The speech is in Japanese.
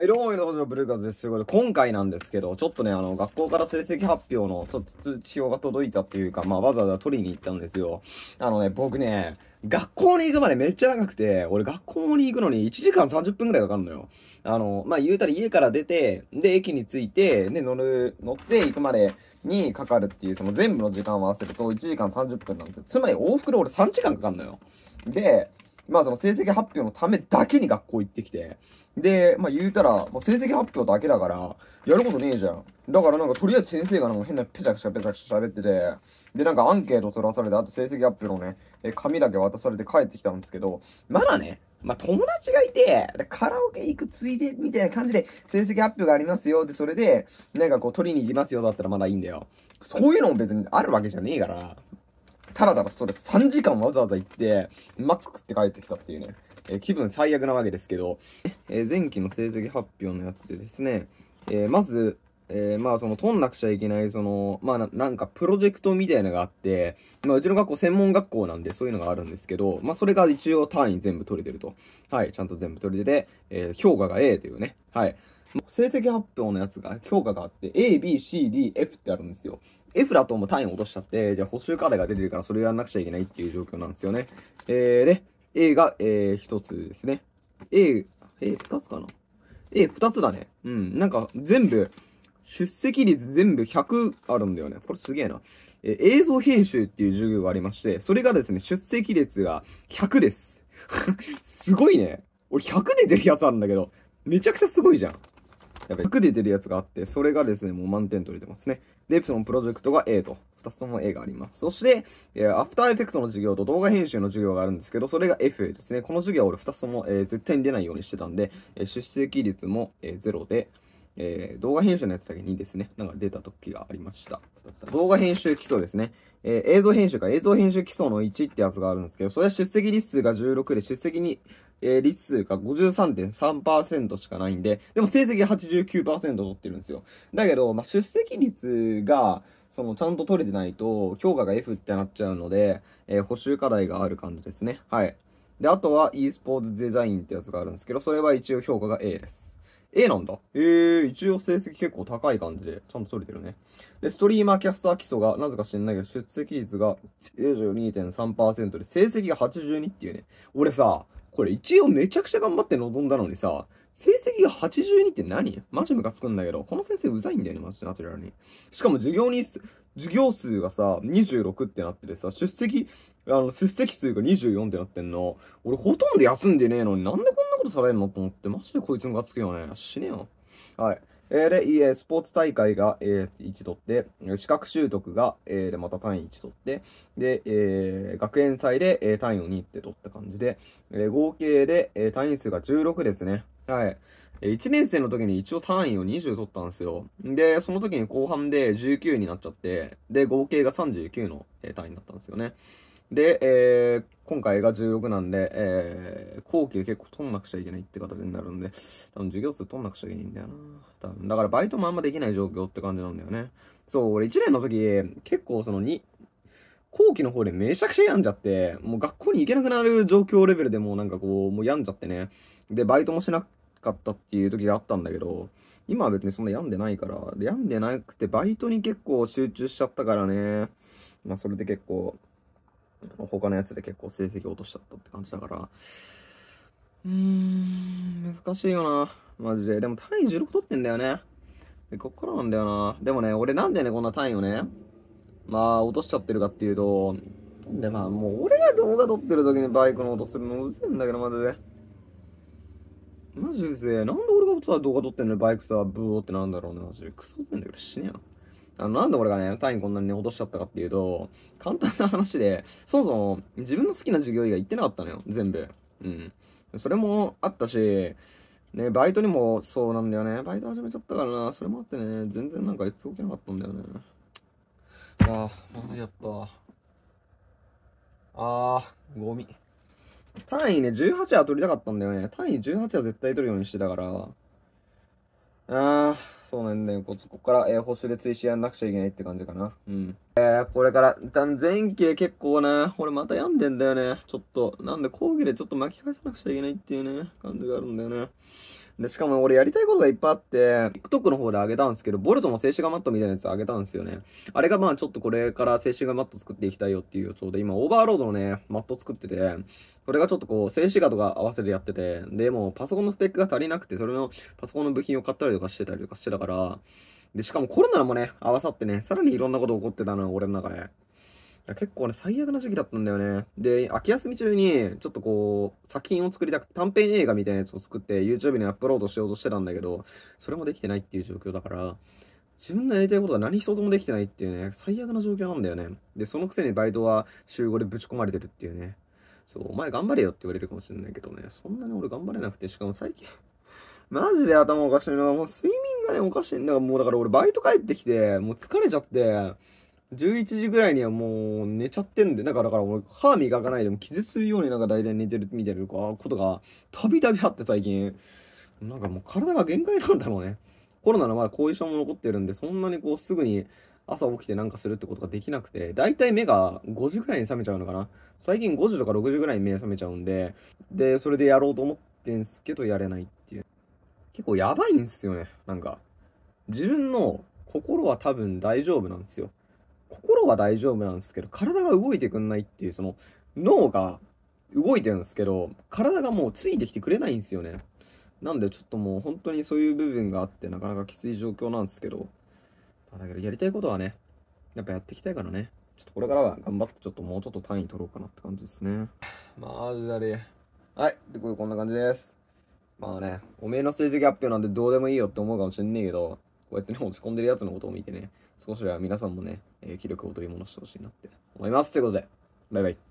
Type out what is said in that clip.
はい、どうも、皆さん、ブルーカーズです。ということで、今回なんですけど、ちょっとね、あの、学校から成績発表の、ちょっと通知表が届いたっていうか、まあ、わざわざ取りに行ったんですよ。あのね、僕ね、学校に行くまでめっちゃ長くて、俺学校に行くのに1時間30分くらいかかるのよ。あの、まあ、言うたら家から出て、で、駅に着いて、で、乗る、乗って行くまでにかかるっていう、その全部の時間を合わせると1時間30分なんですよ。つまり往復で俺3時間かかるのよ。で、まあその成績発表のためだけに学校行ってきて、で、まあ言うたら、もう成績発表だけだから、やることねえじゃん。だからなんかとりあえず先生がなんか変なペチャクチャペチャクチャ喋ってて、でなんかアンケート取らされて、あと成績発表のね、え紙だけ渡されて帰ってきたんですけど、まだね、まあ友達がいて、カラオケ行くついでみたいな感じで成績発表がありますよ。で、それで、なんかこう取りに行きますよだったらまだいいんだよ。そういうのも別にあるわけじゃねえから、ただただストレス3時間わざわざ行って、マック食って帰ってきたっていうね、えー、気分最悪なわけですけど、えー、前期の成績発表のやつでですね、えー、まず、えー、まあその、取んなくちゃいけない、その、まあななんかプロジェクトみたいなのがあって、まあうちの学校専門学校なんでそういうのがあるんですけど、まあそれが一応単位全部取れてると。はい、ちゃんと全部取れてて、えー、評価が A というね。はい。成績発表のやつが、評価があって、A, B, C, D, F ってあるんですよ。F だともう単位落としちゃって、じゃあ補修課題が出てるからそれをやんなくちゃいけないっていう状況なんですよね。えー、で、A が、えー、一つですね。A、え、二つかな ?A 二つだね。うん。なんか全部、出席率全部100あるんだよね。これすげえな。えー、映像編集っていう授業がありまして、それがですね、出席率が100です。すごいね。俺100で出るやつあるんだけど、めちゃくちゃすごいじゃん。やべ、100で出るやつがあって、それがですね、もう満点取れてますね。で、エプソンプロジェクトが A と、2つとも A があります。そして、えー、アフターエフェクトの授業と動画編集の授業があるんですけど、それが FA ですね。この授業は俺2つとも、えー、絶対に出ないようにしてたんで、えー、出席率も、えー、0で、えー、動画編集のやつだけにですね、なんか出た時がありました。動画編集基礎ですね。えー、映像編集か映像編集基礎の1ってやつがあるんですけど、それは出席率数が16で、出席に、えー、率数が53.3%しかないんで、でも成績89%取ってるんですよ。だけど、まあ、出席率が、その、ちゃんと取れてないと、評価が F ってなっちゃうので、えー、補修課題がある感じですね。はい。で、あとは e スポーツデザインってやつがあるんですけど、それは一応評価が A です。A なんだ。えー、一応成績結構高い感じで、ちゃんと取れてるね。で、ストリーマーキャスター基礎が、なぜか知んないけど、出席率が92.3%で、成績が82っていうね。俺さ、これ一応めちゃくちゃ頑張って臨んだのにさ、成績が82って何？マジムカつくんだけど、この先生うざいんだよね、マジでナチュラルに。しかも授業に、授業数がさ、26ってなっててさ、出席、あの、出席数が24ってなってんの。俺ほとんど休んでねえのになんでこんなことされんのと思って、マジでこいつムカつくよね。死ねよ。はい。えー、で、いえ、スポーツ大会が、えー、1取って、資格習得が、えー、で、また単位1取って、で、えー、学園祭で、えー、単位を2って取った感じで、えー、合計で、えー、単位数が16ですね。はい。1年生の時に一応単位を20取ったんですよ。で、その時に後半で19になっちゃって、で、合計が39の単位だったんですよね。で、えー、今回が16なんで、えー、後期結構取んなくちゃいけないって形になるんで、多分授業数取んなくちゃいけないんだよな。多分。だからバイトもあんまできない状況って感じなんだよね。そう、俺1年の時、結構その2、後期の方でめちゃくちゃ病んじゃって、もう学校に行けなくなる状況レベルでもうなんかこう、もう病んじゃってね。で、バイトもしなかったっていう時があったんだけど、今は別にそんな病んでないから、病んでなくてバイトに結構集中しちゃったからね。まあそれで結構、他のやつで結構成績落としちゃったって感じだから、うーん、難しいよな。マジで。でも単位16取ってんだよね。で、こっからなんだよな。でもね、俺なんでね、こんな単位をね、まあ、落としちゃってるかっていうと、で、まあ、もう俺が動画撮ってる時にバイクの音するのうぜえんだけど、マジで。マジで、なんで俺がさ、動画撮ってんのにバイクさ、ブーってなんだろうね、マジで。クソうぜえんだけど、死ねよ。あの、なんで俺がね、単位こんなにね、落としちゃったかっていうと、簡単な話で、そもそも自分の好きな授業以外行ってなかったのよ、全部。うん。それもあったし、ね、バイトにもそうなんだよね。バイト始めちゃったからな。それもあってね、全然なんか行く気起きなかったんだよね。ああ、まずいやったわ。あ、ゴミ。単位ね、18は取りたかったんだよね。単位18は絶対取るようにしてたから。ああ、そうなんだよ。ここから、えー、補修で追試やんなくちゃいけないって感じかな。うん。えー、これから、前期結構ね、俺また病んでんだよね。ちょっと。なんで講義でちょっと巻き返さなくちゃいけないっていうね、感じがあるんだよね。で、しかも俺やりたいことがいっぱいあって、TikTok の方であげたんですけど、ボルトの静止画マットみたいなやつあげたんですよね。あれがまあちょっとこれから静止画マット作っていきたいよっていう予想で、今オーバーロードのね、マット作ってて、それがちょっとこう、静止画とか合わせてやってて、で、もパソコンのスペックが足りなくて、それのパソコンの部品を買ったりとかしてたりとかしてたから、で、しかもコロナもね、合わさってね、さらにいろんなこと起こってたの俺の中で。結構ね、最悪な時期だったんだよね。で、秋休み中に、ちょっとこう、作品を作りたくて、短編映画みたいなやつを作って、YouTube にアップロードしようとしてたんだけど、それもできてないっていう状況だから、自分のやりたいことが何一つもできてないっていうね、最悪な状況なんだよね。で、そのくせにバイトは週5でぶち込まれてるっていうね。そう、お前頑張れよって言われるかもしれないけどね、そんなに俺頑張れなくて、しかも最近、マジで頭おかしいな。もう睡眠がね、おかしいんだから、もうだから俺バイト帰ってきて、もう疲れちゃって、11時ぐらいにはもう寝ちゃってんで、だから、俺、歯磨かないでも気絶するようになんか大体寝てるみたいなことが、たびたびあって最近。なんかもう体が限界なんだろうね。コロナのまだ後遺症も残ってるんで、そんなにこうすぐに朝起きてなんかするってことができなくて、大体目が5時ぐらいに覚めちゃうのかな。最近5時とか6時ぐらいに目覚めちゃうんで、で、それでやろうと思ってんすけど、やれないっていう。結構やばいんですよね。なんか、自分の心は多分大丈夫なんですよ。心は大丈夫なんですけど、体が動いてくんないっていう、その、脳が動いてるんですけど、体がもうついてきてくれないんですよね。なんでちょっともう本当にそういう部分があってなかなかきつい状況なんですけど、だけどやりたいことはね、やっぱやっていきたいからね。ちょっとこれからは頑張ってちょっともうちょっと単位取ろうかなって感じですね。マジだれ。はい。で、これこんな感じです。まあね、おめえの成績発表なんてどうでもいいよって思うかもしんねえけど、こうやってね、落ち込んでるやつのことを見てね、少しは皆さんもね、えー、気力を取り戻してほしいなって思います。ということで、バイバイ。